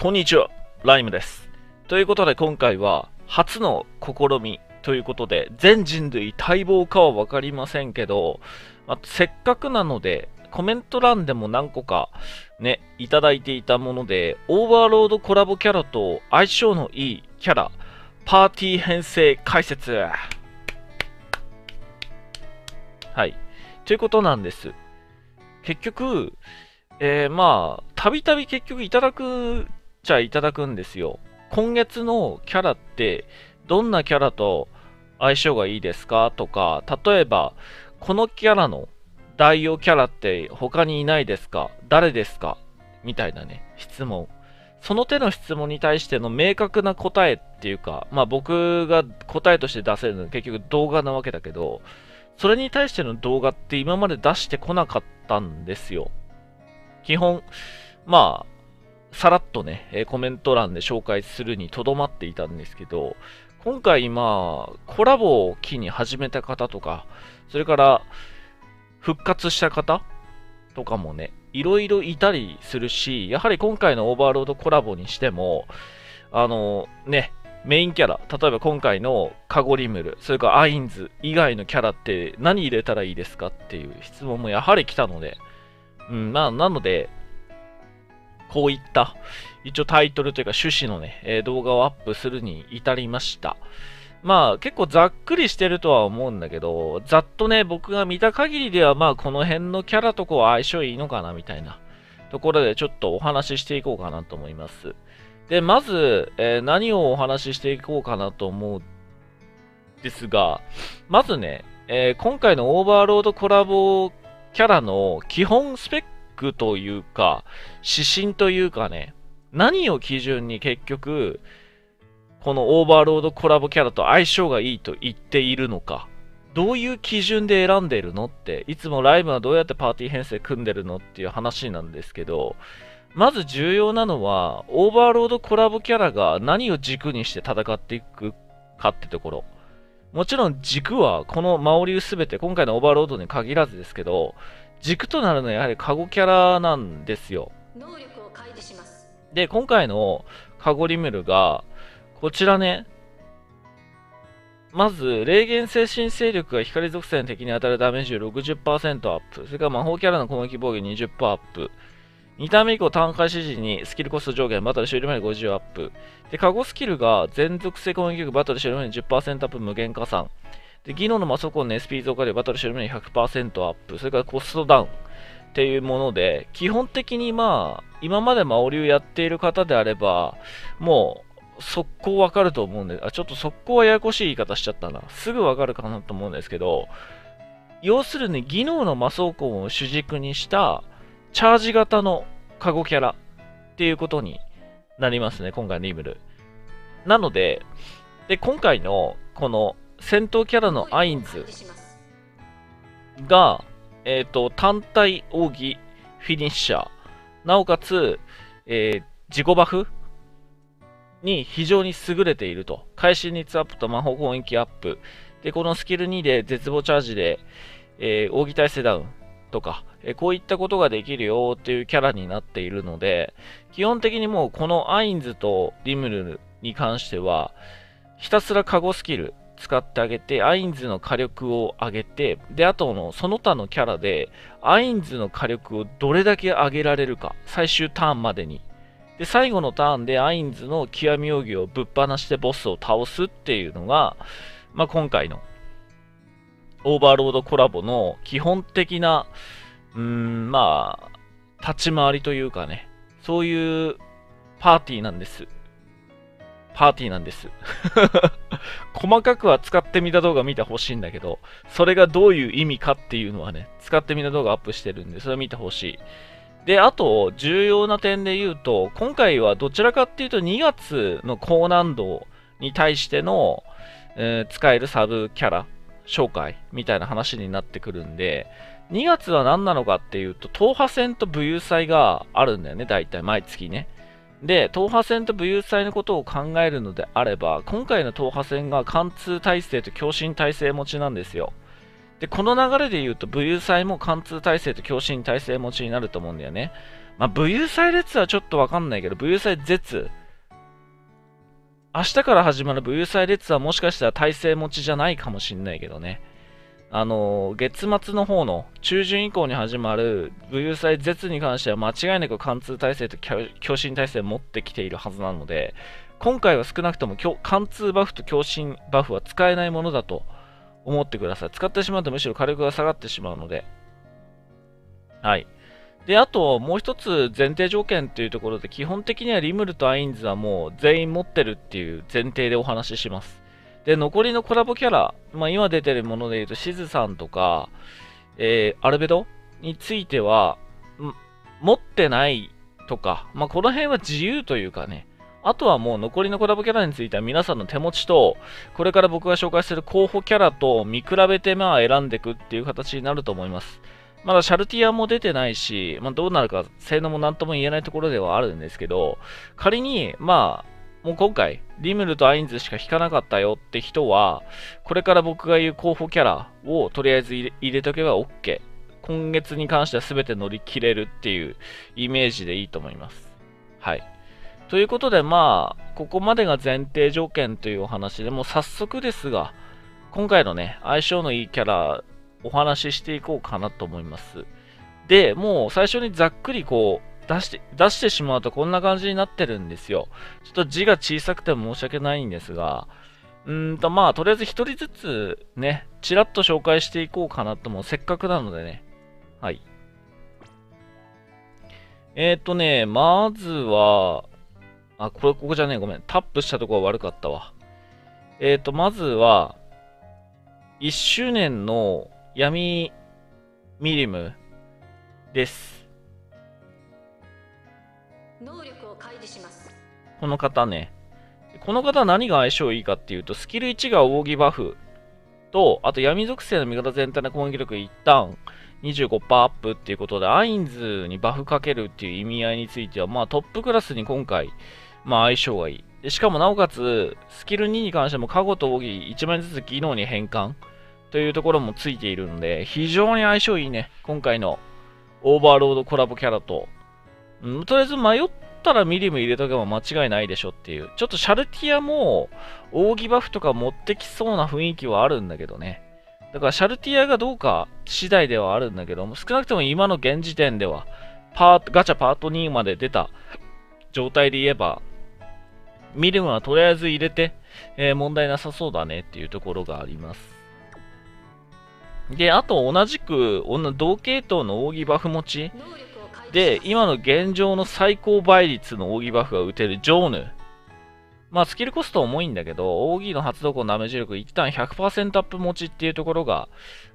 こんにちは、ライムです。ということで今回は初の試みということで全人類待望かは分かりませんけど、まあせっかくなのでコメント欄でも何個かね、いただいていたもので、オーバーロードコラボキャラと相性のいいキャラ、パーティー編成解説。はい。ということなんです。結局、えー、まあ、たびたび結局いただくじゃいただくんですよ。今月のキャラって、どんなキャラと相性がいいですか？とか、例えば、このキャラの代用キャラって他にいないですか？誰ですか？みたいなね、質問。その手の質問に対しての明確な答えっていうか、まあ僕が答えとして出せるのは結局動画なわけだけど、それに対しての動画って今まで出してこなかったんですよ。基本、まあ、さらっとね、えコメント欄で紹介するにとどまっていたんですけど、今回まあ、コラボを機に始めた方とか、それから復活した方とかもね、いろいろいたりするし、やはり今回のオーバーロードコラボにしても、あのね、メインキャラ、例えば今回のカゴリムル、それからアインズ以外のキャラって何入れたらいいですかっていう質問もやはり来たので、うん、まあ、なので、こういった、一応タイトルというか趣旨のね、え動画をアップするに至りました。まあ、結構ざっくりしてるとは思うんだけど、ざっとね、僕が見た限りでは、まあ、この辺のキャラとこう相性いいのかな、みたいなところでちょっとお話ししていこうかなと思います。で、まず、えー何をお話ししていこうかなと思うんですが、まずね、えー今回のオーバーロードコラボキャラの基本スペックというか、指針というかね、何を基準に結局、このオーバーロードコラボキャラと相性がいいと言っているのか、どういう基準で選んでるのって、いつもライブはどうやってパーティー編成組んでるのっていう話なんですけど、まず重要なのは、オーバーロードコラボキャラが何を軸にして戦っていくかってところ。もちろん軸はこのまおりゅうすべて、今回のオーバーロードに限らずですけど、軸となるのはやはり加護キャラなんですよ。能力を開示しますで、今回の加護リムルが、こちらね、まず、霊言精神勢力が光属性の敵に当たるダメージを60%アップ。それから魔法キャラの攻撃防御20%アップ。2ターン目以降、単回指示にスキルコスト上限、バトル終了まで50アップ。で、カゴスキルが全属性攻撃力、バトル終了まで10%アップ無限加算。で、技能の魔装コンの SP 増加量、バトル終了まで100%アップ。それからコストダウン。っていうもので、基本的にまあ、今まで魔王流やっている方であれば、もう、速攻わかると思うんで、あ、ちょっと速攻はややこしい言い方しちゃったな。すぐわかるかなと思うんですけど、要するに技能の魔装コを主軸にした、チャージ型のカゴキャラっていうことになりますね、今回のリムル。なので、で、今回のこの戦闘キャラのアインズが、えっ、と、単体奥義フィニッシャー。なおかつ、えー自己バフに非常に優れていると。会心率アップと魔法攻撃アップ。で、このスキル2で絶望チャージで、えー奥義耐性ダウンとか、えーこういったことができるよっていうキャラになっているので、基本的にもうこのアインズとリムルに関しては、ひたすら加護スキル使ってあげて、アインズの火力を上げて、で、あとの、その他のキャラで、アインズの火力をどれだけ上げられるか、最終ターンまでに。で、最後のターンでアインズの極み奥義をぶっ放してボスを倒すっていうのが、まあ、今回のオーバーロードコラボの基本的な、うーん、まあ、立ち回りというかね、そういうパーティーなんです。パーティーなんです。細かくは使ってみた動画見てほしいんだけど、それがどういう意味かっていうのはね、使ってみた動画アップしてるんで、それ見てほしい。で、あと、重要な点で言うと、今回はどちらかっていうと2月の高難度に対しての、えー使えるサブキャラ紹介みたいな話になってくるんで、2月は何なのかっていうと、党派戦と武勇祭があるんだよね、大体毎月ね。で、党派戦と武勇祭のことを考えるのであれば、今回の党派戦が貫通体制と強心体制持ちなんですよ。で、この流れで言うと、武勇祭も貫通体制と強心体制持ちになると思うんだよね。まあ、武勇祭列はちょっとわかんないけど、武勇祭絶。明日から始まる武勇祭列はもしかしたら体制持ちじゃないかもしんないけどね。あの、月末の方の中旬以降に始まる武勇祭絶に関しては間違いなく貫通体制と強心体制を持ってきているはずなので、今回は少なくとも貫通バフと強心バフは使えないものだと思ってください。使ってしまうとむしろ火力が下がってしまうので。はい。で、あと、もう一つ前提条件というところで、基本的にはリムルとアインズはもう全員持ってるっていう前提でお話しします。で、残りのコラボキャラ、まあ、今出てるもので言うと、シズさんとか、えー、アルベド？については、持ってないとか、まあ、この辺は自由というかね、あとはもう残りのコラボキャラについては皆さんの手持ちと、これから僕が紹介する候補キャラと見比べてまあ選んでいくっていう形になると思います。まだシャルティアも出てないし、まあ、どうなるか性能も何とも言えないところではあるんですけど、仮に、まあ、もう今回、リムルとアインズしか引かなかったよって人は、これから僕が言う候補キャラをとりあえず入れとけば OK。今月に関しては全て乗り切れるっていうイメージでいいと思います。はい。ということで、まあ、ここまでが前提条件というお話でもう早速ですが、今回のね、相性のいいキャラお話ししていこうかなと思います。で、もう最初にざっくりこう、出して、出してしまうとこんな感じになってるんですよ。ちょっと字が小さくて申し訳ないんですが、うんとまあ、とりあえず一人ずつね、ちらっと紹介していこうかなとも、せっかくなのでね。はい。えっ、ー、とね、まずは、あ、これ、ここじゃねえ、ごめん。タップしたところ悪かったわ。えっ、ー、と、まずは、1周年の闇ミリムです。能力を開示します。この方ね。この方何が相性いいかっていうと、スキル1が扇バフと、あと闇属性の味方全体の攻撃力一旦25%アップっていうことで、アインズにバフかけるっていう意味合いについては、まあトップクラスに今回、まあ相性がいい。でしかもなおかつ、スキル2に関しても、カゴと扇1枚ずつ技能に変換。というところもついているので、非常に相性いいね。今回のオーバーロードコラボキャラと。うん、とりあえず迷ったらミリム入れとけば間違いないでしょっていう。ちょっとシャルティアも扇バフとか持ってきそうな雰囲気はあるんだけどね。だからシャルティアがどうか次第ではあるんだけども、少なくとも今の現時点では、パートガチャパート2まで出た状態で言えば、ミリムはとりあえず入れて、えー、問題なさそうだねっていうところがあります。で、あと同じく、同系統の扇バフ持ちで、今の現状の最高倍率の扇バフが打てるジョーヌ。まあ、スキルコスト重いんだけど、扇の発動後のダメージ力一旦100%アップ持ちっていうところが、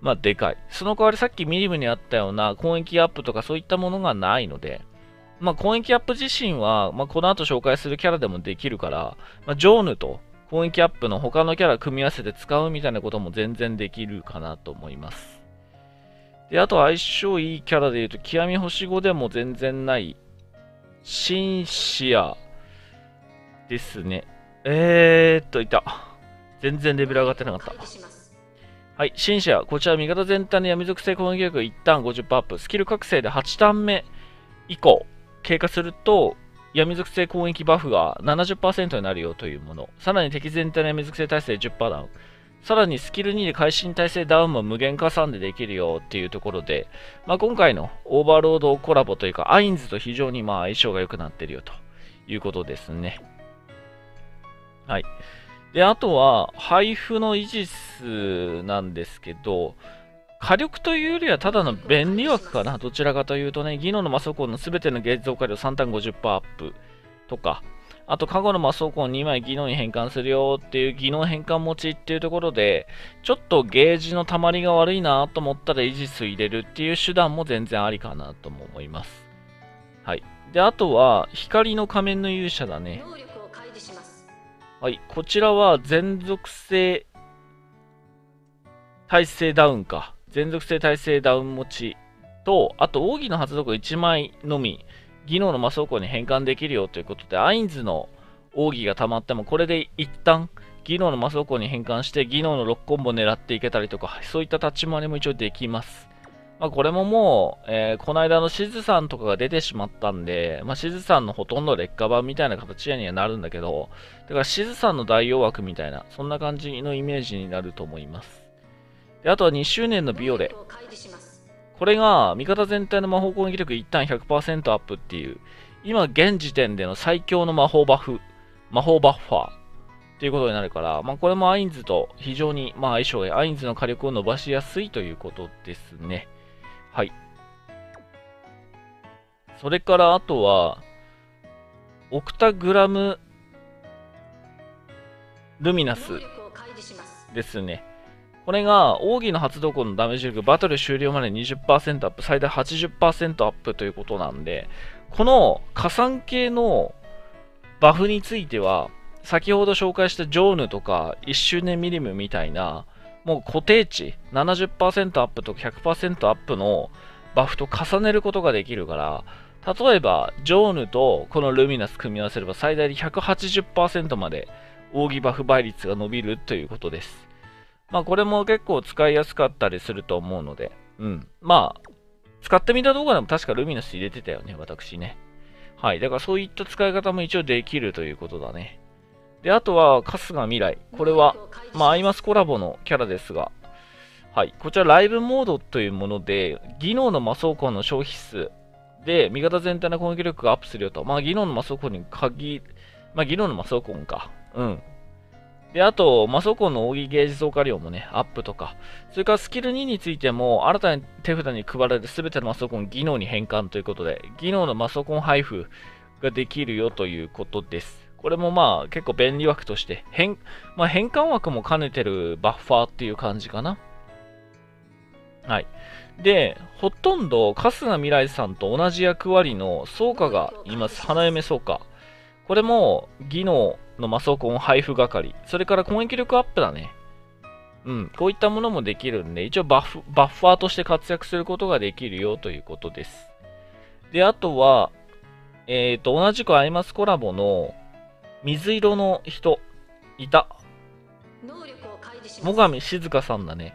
まあ、でかい。その代わりさっきミリムにあったような攻撃アップとかそういったものがないので、まあ、攻撃アップ自身は、まあ、この後紹介するキャラでもできるから、まあ、ジョーヌと攻撃アップの他のキャラ組み合わせて使うみたいなことも全然できるかなと思います。で、あと相性いいキャラで言うと、極み星5でも全然ない、シンシアですね。えーっと、いた。全然レベル上がってなかった。はい、シンシア。こちら味方全体の闇属性攻撃力一旦50%アップ。スキル覚醒で8ターン目以降経過すると、闇属性攻撃バフが70%になるよというもの。さらに敵全体の闇属性耐性10%ダウン。さらにスキル2で会心耐性ダウンも無限加算でできるよっていうところで、まあ、今回のオーバーロードコラボというか、アインズと非常にまあ相性が良くなってるよということですね。はい。で、あとは、配布の維持数なんですけど、火力というよりはただの便利枠かな。どちらかというとね、技能の魔装コンの全てのゲージ増加量3単50%アップとか、あと、過去の魔装コン2枚技能に変換するよっていう技能変換持ちっていうところで、ちょっとゲージの溜まりが悪いなと思ったら維持数入れるっていう手段も全然ありかなとも思います。はい。で、あとは、光の仮面の勇者だね。はい。こちらは全属性耐性ダウンか。全属性耐性ダウン持ちと、あと、奥義の発動1枚のみ、技能の魔装庫に変換できるよということで、アインズの奥義が溜まっても、これで一旦、技能の魔装庫に変換して、技能の6コンボ狙っていけたりとか、そういった立ち回りも一応できます。まあ、これももう、えー、この間のしずさんとかが出てしまったんで、まあ、しずさんのほとんど劣化版みたいな形にはなるんだけど、だからシズさんの大洋枠みたいな、そんな感じのイメージになると思います。であとは2周年のヴィオレ。これが味方全体の魔法攻撃力一旦100%アップっていう、今現時点での最強の魔法バフ、魔法バッファーっていうことになるから、まあ、これもアインズと非常に、まあ、相性がアインズの火力を伸ばしやすいということですね。はい。それからあとは、オクタグラムルミナスですね。これが、奥義の発動後のダメージ力、バトル終了まで20%アップ、最大80%アップということなんで、この加算系のバフについては、先ほど紹介したジョーヌとか1周年ミリムみたいな、もう固定値70%アップとか100%アップのバフと重ねることができるから、例えば、ジョーヌとこのルミナス組み合わせれば最大で180%まで扇バフ倍率が伸びるということです。まあこれも結構使いやすかったりすると思うので、うん。まあ、使ってみた動画でも確かルミナス入れてたよね、私ね。はい。だからそういった使い方も一応できるということだね。で、あとは、春日未来。これは、まあ、アイマスコラボのキャラですが、はい。こちら、ライブモードというもので、技能の魔装庫の消費数で、味方全体の攻撃力がアップするよと。まあ、技能の魔装庫に限、まあ、技能の魔装庫か。うん。で、あと、魔装庫の扇ゲージ増加量もね、アップとか、それからスキル2についても、新たに手札に配られる全ての魔装庫の技能に変換ということで、技能の魔装庫配布ができるよということです。これもまあ結構便利枠として変、まあ、変換枠も兼ねてるバッファーっていう感じかな。はい。で、ほとんど春日未来さんと同じ役割の倉花がいます。花嫁倉花。これも技能の魔装コン配布係。それから攻撃力アップだね。うん。こういったものもできるんで、一応バフバッファーとして活躍することができるよということです。で、あとは、えっ、ー、と、同じくアイマスコラボの水色の人、いた。最上静香さんだね。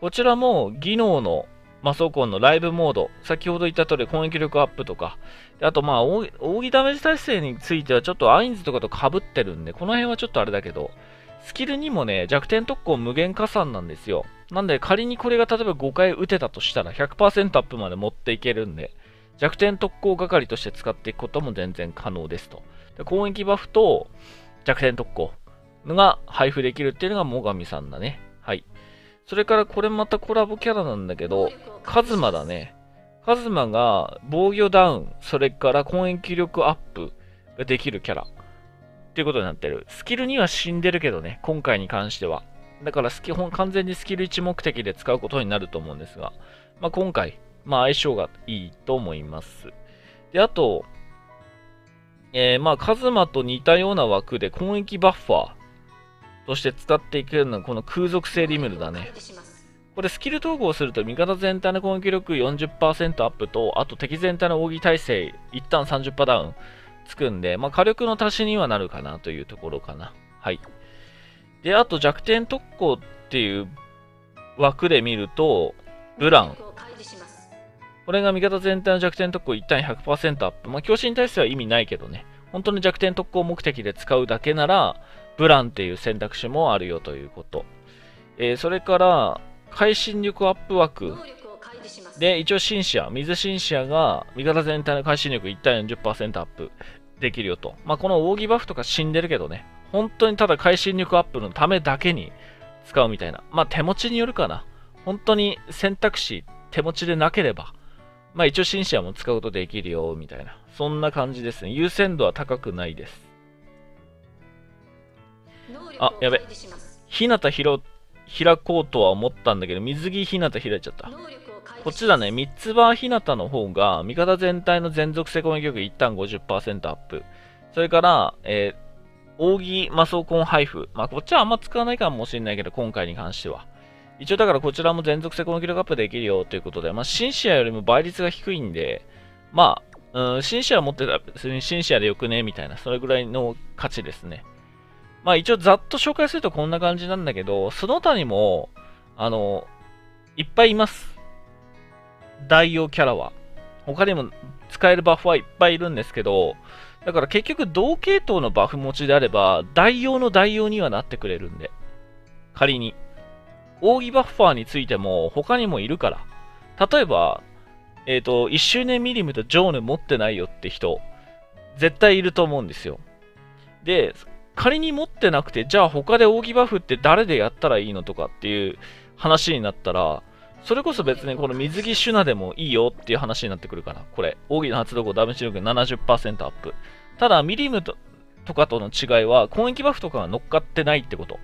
こちらも技能のマソコンのライブモード、先ほど言った通り攻撃力アップとか、あとまあ、扇ダメージ耐性についてはちょっとアインズとかと被ってるんで、この辺はちょっとあれだけど、スキルにもね、弱点特攻無限加算なんですよ。なんで仮にこれが例えば5回打てたとしたら100%アップまで持っていけるんで、弱点特攻係として使っていくことも全然可能ですと。で攻撃バフと弱点特攻が配布できるっていうのが最上さんだね。それからこれまたコラボキャラなんだけど、カズマだね。カズマが防御ダウン、それから攻撃力アップができるキャラ。っていうことになってる。スキルには死んでるけどね、今回に関しては。だからスキ完全にスキル1目的で使うことになると思うんですが、まあ、今回、まあ、相性がいいと思います。で、あと、えー、まあ、カズマと似たような枠で攻撃バッファーとして使っていけるのはこの空属性リムルだね。これスキル統合すると味方全体の攻撃力40%アップと、あと敵全体の扇耐性一旦30%ダウンつくんで、まあ、火力の足しにはなるかなというところかな。はい。で、あと弱点特攻っていう枠で見ると、ブラン。これが味方全体の弱点特攻一旦100%アップ。まあ、強心耐性は意味ないけどね。本当に弱点特攻目的で使うだけなら、ブランっていう選択肢もあるよということ。えー、それから、会心力アップ枠。で、一応シンシア、水シンシアが味方全体の会心力1対40%アップできるよと。まあ、この扇バフとか死んでるけどね、本当にただ会心力アップのためだけに使うみたいな。まあ、手持ちによるかな。本当に選択肢手持ちでなければ、まあ一応シンシアも使うことできるよ、みたいな。そんな感じですね。優先度は高くないです。あ、やべ。日向ひなた開こうとは思ったんだけど、水着ひなた開いちゃった。こっちだね。三つ葉ひなたの方が、味方全体の全属性攻撃力一旦50%アップ。それから、えー、扇魔装コン配布。まあ、こっちはあんま使わないかもしれないけど、今回に関しては。一応だからこちらも全属性攻撃力アップできるよということで、まあ、シンシアよりも倍率が低いんで、まあ、うん、シンシア持ってたら別にシンシアでよくね、みたいな、それぐらいの価値ですね。まあ一応ざっと紹介するとこんな感じなんだけど、その他にも、あの、いっぱいいます。代用キャラは。他にも使えるバフはいっぱいいるんですけど、だから結局同系統のバフ持ちであれば、代用の代用にはなってくれるんで。仮に。扇バッファーについても他にもいるから。例えば、えっ、ー、と、1周年ミリムとジョーヌ持ってないよって人、絶対いると思うんですよ。で、仮に持ってなくて、じゃあ他で扇バフって誰でやったらいいのとかっていう話になったら、それこそ別にこの水着シュナでもいいよっていう話になってくるから、これ、奥義の発動後ダメージ力70%アップ。ただ、ミリムととかとの違いは、攻撃バフとかが乗っかってないってこと。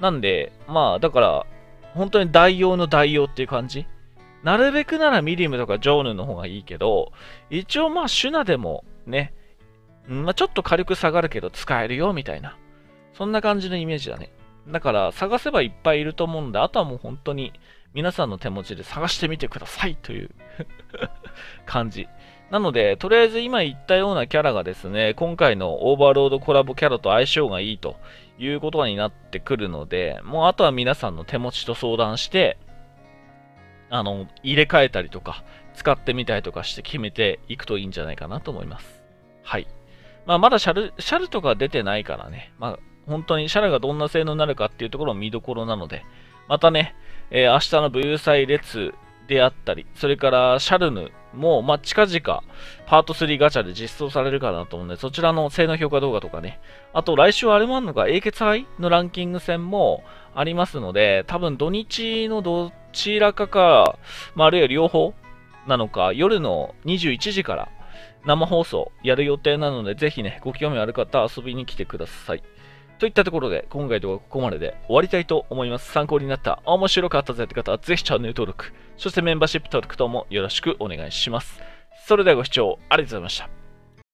なんで、まあ、だから、本当に代用の代用っていう感じ。なるべくならミリムとかジョーヌの方がいいけど、一応まあ、シュナでもね、まあ、ちょっと火力下がるけど使えるよみたいな。そんな感じのイメージだね。だから探せばいっぱいいると思うんで、あとはもう本当に皆さんの手持ちで探してみてくださいという感じ。なので、とりあえず今言ったようなキャラがですね、今回のオーバーロードコラボキャラと相性がいいということになってくるので、もうあとは皆さんの手持ちと相談して、あの、入れ替えたりとか、使ってみたりとかして決めていくといいんじゃないかなと思います。はい。まあ、まだシャル、シャルとか出てないからね、まあ、本当にシャルがどんな性能になるかっていうところも見どころなので、またね、えー、明日の武勇祭列であったり、それからシャルヌも、まあ、近々パート3ガチャで実装されるかなと思うので、そちらの性能評価動画とかね、あと来週あれもあるのが、英傑杯のランキング戦もありますので、多分土日のどちらかか、まあ、あるいは両方なのか、夜の21時から生放送やる予定なので、ぜひね、ご興味ある方遊びに来てください。といったところで、今回動画はここまでで終わりたいと思います。参考になった、面白かったぜって方は、ぜひチャンネル登録、そしてメンバーシップ登録等もよろしくお願いします。それではご視聴ありがとうございました。